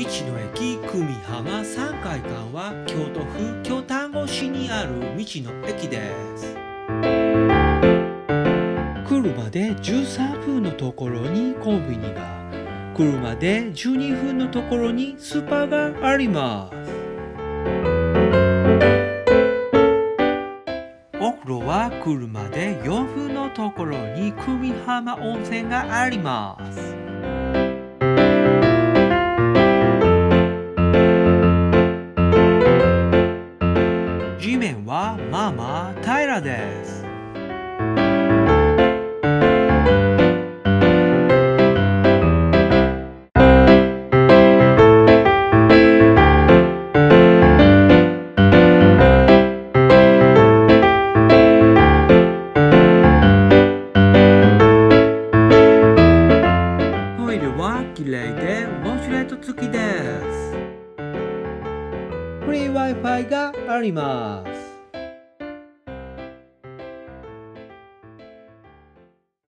道の駅久美浜3階間は京都府京丹後市にある道の駅です。車で13分のところにコンビニが車で12分のところにスーパーがあります。お風呂は車で4分のところに久美浜温泉があります。地面はまあまあ平らです。トイレは綺麗でウォシュレット付きです。フリー Wi-Fi があります。